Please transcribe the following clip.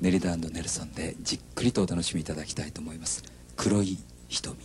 ネリダネルソンでじっくりとお楽しみいただきたいと思います。黒い瞳。